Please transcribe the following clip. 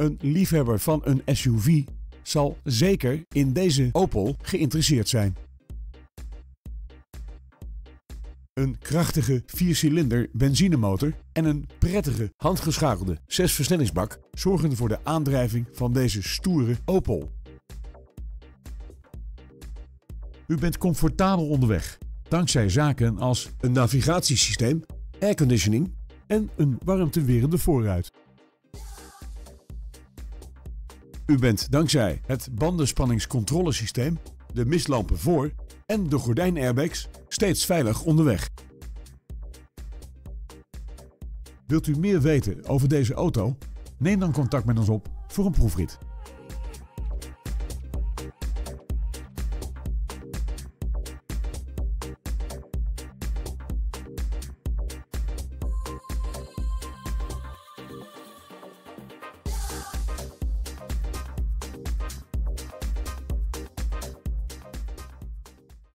Een liefhebber van een SUV zal zeker in deze Opel geïnteresseerd zijn. Een krachtige 4-cilinder benzinemotor en een prettige handgeschakelde 6-versnellingsbak zorgen voor de aandrijving van deze stoere Opel. U bent comfortabel onderweg, dankzij zaken als een navigatiesysteem, airconditioning en een warmtewerende voorruit. U bent dankzij het bandenspanningscontrolesysteem, de mistlampen voor en de gordijnairbags steeds veilig onderweg. Wilt u meer weten over deze auto? Neem dan contact met ons op voor een proefrit.